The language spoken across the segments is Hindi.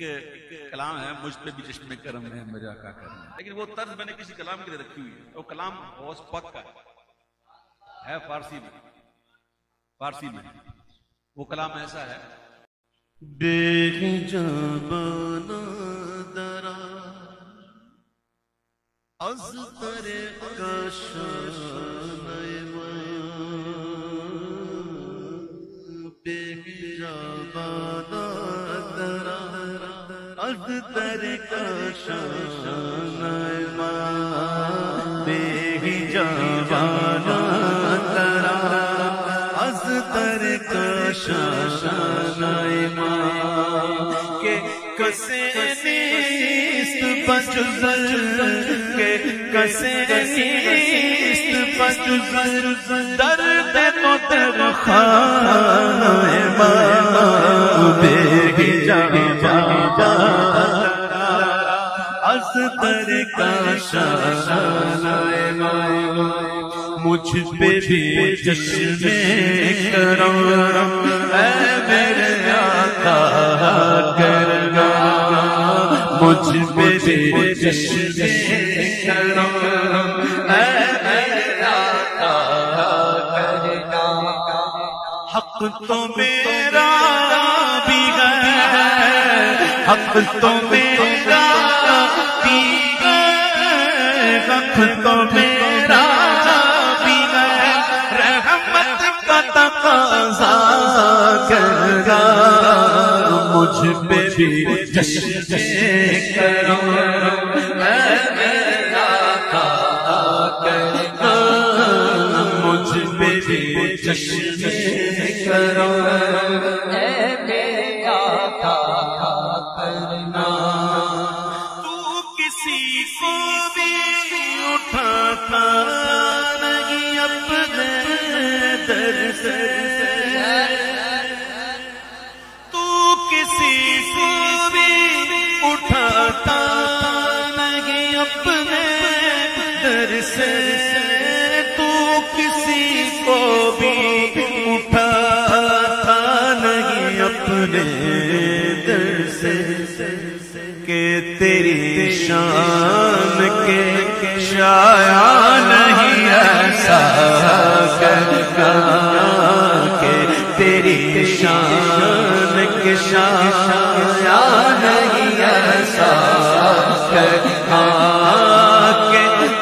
एक कलाम है मुझ पे भी चश्मे करम है मेरे आका करम है। लेकिन वो तर्ज मैंने किसी कलाम के लिए रखी हुई है। वो कलाम गौस पक का है। है फारसी में। फारसी में। वो कलाम ऐसा है। बेजबाना दरा az tare बेजबाना az tare बेजबाना दरा az tare के कसे नीस्त के कसे नीस्त दर्द तो दर खाने अस दर का शानाए मुझ पे भी जश्न करो ऐ मेरे आका करगा मुझ पे भी जश्न करो ऐ मेरे आका करगा हक तो मेरा भी है, हक तो मेरा हक तो मेरा तकाजा करगा मुझ पे भी जश्न करो मुझ पे भी जश्न करो के तेरी शान के शाया नहीं ऐसा तेरी शान के शाया नहीं ऐसा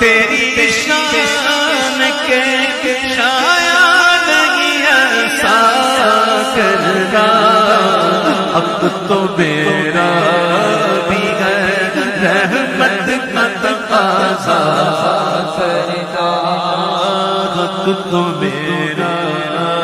तेरी शान के तो मेरा करगा हक तो मेरा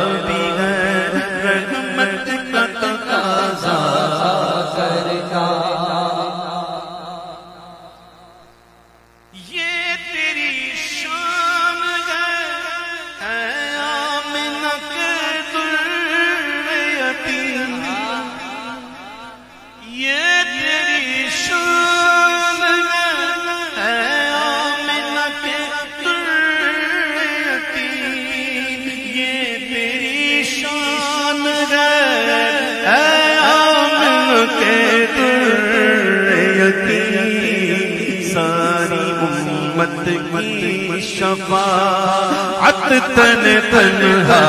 शफाअत तन तनहा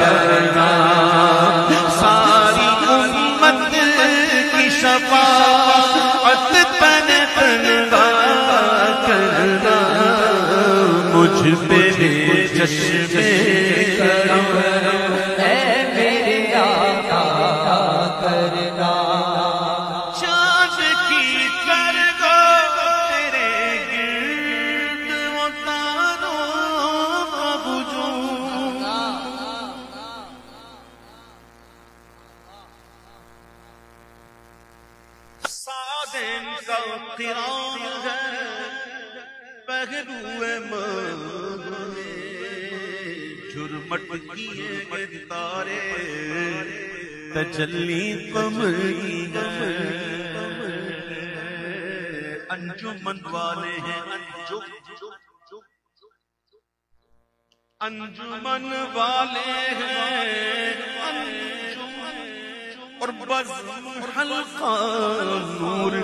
करना। सारी उम्मत की शफाअत तन तनहा करना। मुझ पे तारे अंजुमन वाले हैं। अंजुम अंजुमन वाले हैं और बस हल्का नूर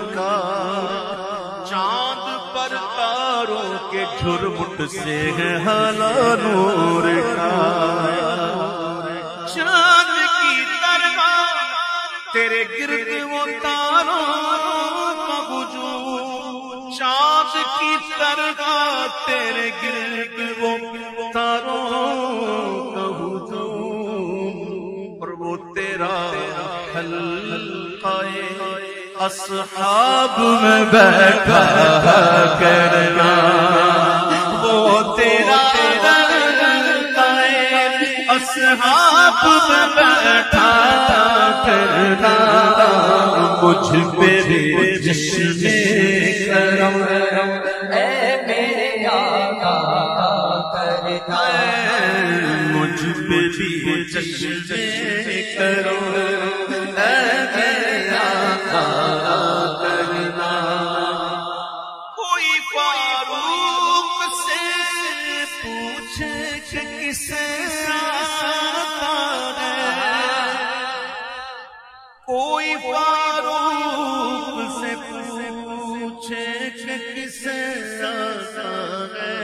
झुरमुट से है हाला नूर का। चाँद की तरह तेरे गिर्द वो तारों का हुजूम चाँद की तरह तेरे गिर्द वो तारों का हुजूम और वो तेरा हल्काए असहाब में बैठा करना। वो तेरा असहाब में बैठा करना। मुझ पे आता है।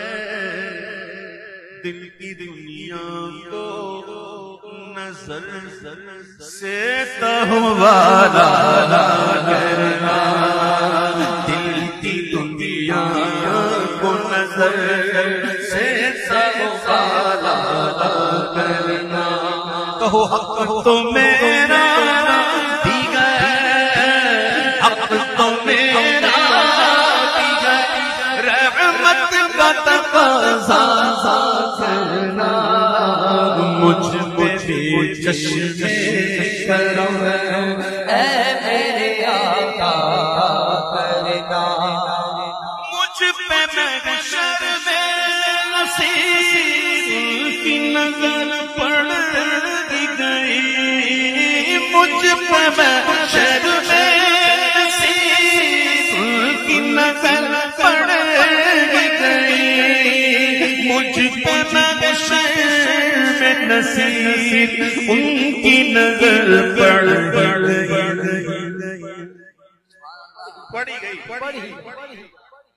दिल की दुनिया को नज़र से तहवारा करना। दिल की दुनिया को नज़र से तहवारा करना। कहो हक तो मेरा का करना मुझ पे भी जश्न करो ऐ मेरे आका करना मुझ पे महशर में नसीब की नज़र पड़ गई मुझ पे नसीब उनकी नज़र पड़ गई, पड़ी गई। पड़ी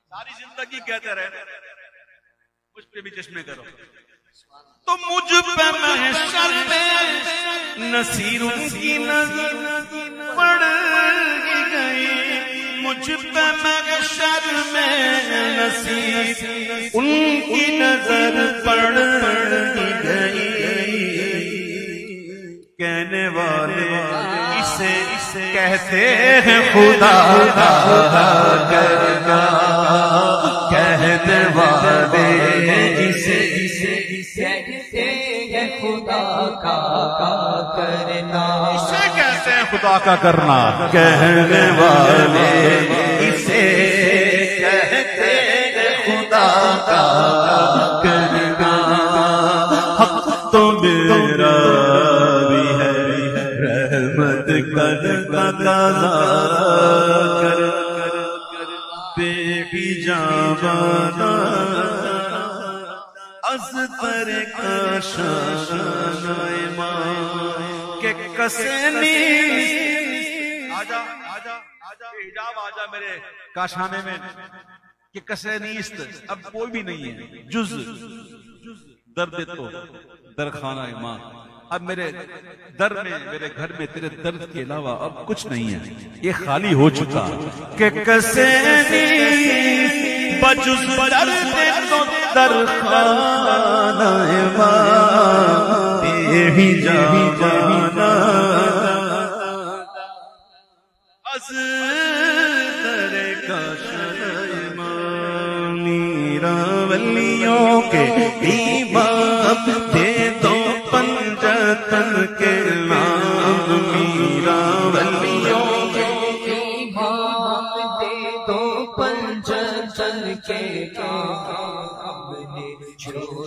सारी ज़िंदगी कहते रहे पे भी चश्मे करो। तो मुझ पे महशर में नसीरों की नज़र पड़ गई। मुझ पे में नसीर उनकी नज़र पड़ कहते हैं खुदा करना कहने वाले इसे इसे कहते हैं खुदा का करना। इसे कहते हैं खुदा का करना। कहने वाले इसे कहते हैं खुदा का रहमत कर कर बेबी जावाना। अजतर का शान के कसनी आजा आजा आजा। हिजाब आजा मेरे काशाने में। कि कसे नीस्त अब कोई भी नहीं है। जुज। दर्द तो। दर खाना माँ अब मेरे दर में, मेरे घर में तेरे दर्द के अलावा अब कुछ नहीं है। ये खाली हो चुका। कि कसे तो अज दरे का इमाम दे जो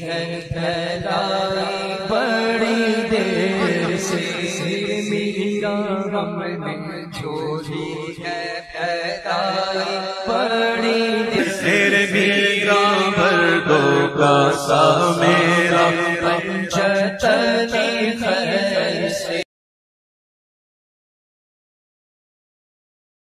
है फैलाई बड़ी देर से मीरा हमने छोटी है फैलाई बड़ी देर मीरा भर दो का सा मेरा।